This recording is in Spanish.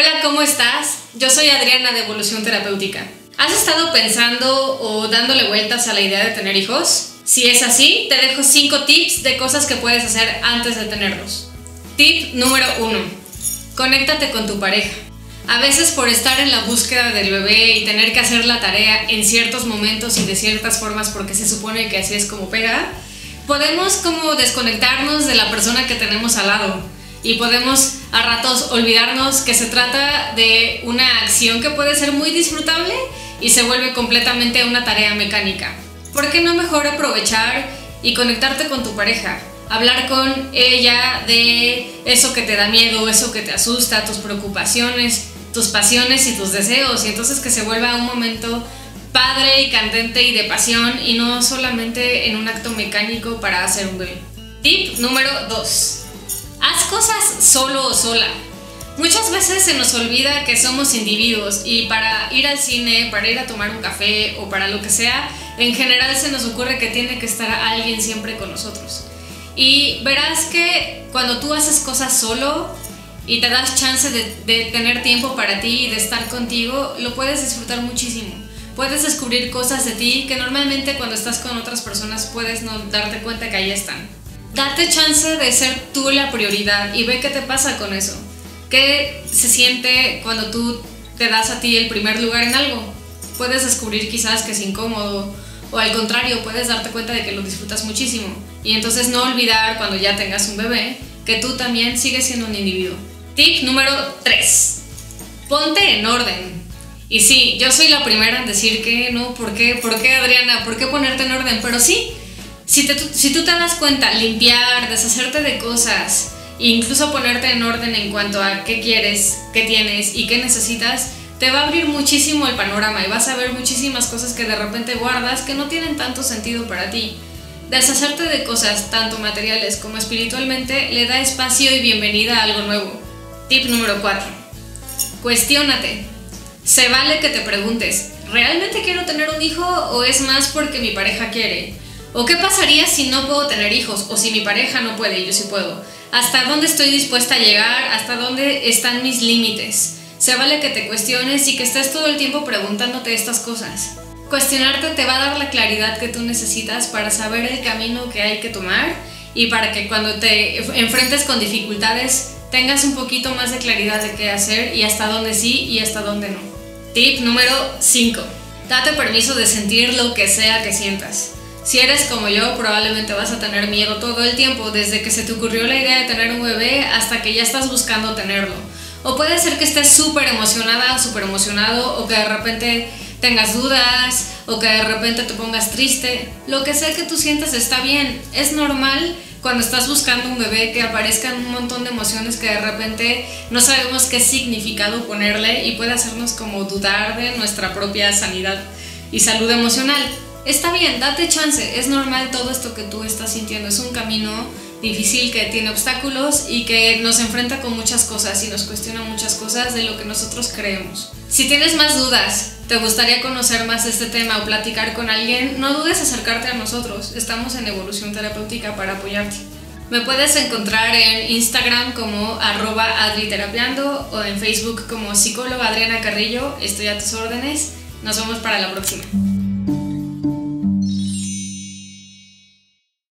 Hola, ¿cómo estás? Yo soy Adriana de Evolución Terapéutica. ¿Has estado pensando o dándole vueltas a la idea de tener hijos? Si es así, te dejo 5 tips de cosas que puedes hacer antes de tenerlos. Tip número 1. Conéctate con tu pareja. A veces por estar en la búsqueda del bebé y tener que hacer la tarea en ciertos momentos y de ciertas formas porque se supone que así es como pega, podemos como desconectarnos de la persona que tenemos al lado y podemos a ratos olvidarnos que se trata de una acción que puede ser muy disfrutable y se vuelve completamente una tarea mecánica. ¿Por qué no mejor aprovechar y conectarte con tu pareja? Hablar con ella de eso que te da miedo, eso que te asusta, tus preocupaciones, tus pasiones y tus deseos, y entonces que se vuelva un momento padre y candente y de pasión y no solamente en un acto mecánico para hacer un bebé. Tip número 2. Solo o sola. Muchas veces se nos olvida que somos individuos y para ir al cine, para ir a tomar un café o para lo que sea, en general se nos ocurre que tiene que estar alguien siempre con nosotros. Y verás que cuando tú haces cosas solo, y te das chance de, tener tiempo para ti y de estar contigo, lo puedes disfrutar muchísimo. Puedes descubrir cosas de ti que normalmente cuando estás con otras personas puedes no darte cuenta que ahí están. Date chance de ser tú la prioridad y ve qué te pasa con eso. ¿Qué se siente cuando tú te das a ti el primer lugar en algo? Puedes descubrir quizás que es incómodo o al contrario, puedes darte cuenta de que lo disfrutas muchísimo. Y entonces no olvidar cuando ya tengas un bebé que tú también sigues siendo un individuo. Tip número 3. Ponte en orden. Y sí, yo soy la primera en decir que no, ¿por qué? ¿Por qué Adriana? ¿Por qué ponerte en orden? Pero sí, si, tú te das cuenta, limpiar, deshacerte de cosas, e incluso ponerte en orden en cuanto a qué quieres, qué tienes y qué necesitas, te va a abrir muchísimo el panorama y vas a ver muchísimas cosas que de repente guardas que no tienen tanto sentido para ti. Deshacerte de cosas, tanto materiales como espiritualmente, le da espacio y bienvenida a algo nuevo. Tip número 4. Cuestiónate. Se vale que te preguntes, ¿realmente quiero tener un hijo o es más porque mi pareja quiere? ¿O qué pasaría si no puedo tener hijos o si mi pareja no puede y yo sí puedo? ¿Hasta dónde estoy dispuesta a llegar? ¿Hasta dónde están mis límites? Se vale que te cuestiones y que estés todo el tiempo preguntándote estas cosas. Cuestionarte te va a dar la claridad que tú necesitas para saber el camino que hay que tomar y para que cuando te enfrentes con dificultades tengas un poquito más de claridad de qué hacer y hasta dónde sí y hasta dónde no. Tip número 5. Date permiso de sentir lo que sea que sientas. Si eres como yo, probablemente vas a tener miedo todo el tiempo, desde que se te ocurrió la idea de tener un bebé hasta que ya estás buscando tenerlo. O puede ser que estés súper emocionada, súper emocionado, o que de repente tengas dudas, o que de repente te pongas triste. Lo que sea que tú sientas está bien, es normal cuando estás buscando un bebé que aparezcan un montón de emociones que de repente no sabemos qué significado ponerle y puede hacernos como dudar de nuestra propia sanidad y salud emocional. Está bien, date chance, es normal todo esto que tú estás sintiendo, es un camino difícil que tiene obstáculos y que nos enfrenta con muchas cosas y nos cuestiona muchas cosas de lo que nosotros creemos. Si tienes más dudas, te gustaría conocer más este tema o platicar con alguien, no dudes acercarte a nosotros. Estamos en Evolución Terapéutica para apoyarte. Me puedes encontrar en Instagram como arroba adriterapiando o en Facebook como psicóloga Adriana Carrillo. Estoy a tus órdenes. Nos vemos para la próxima.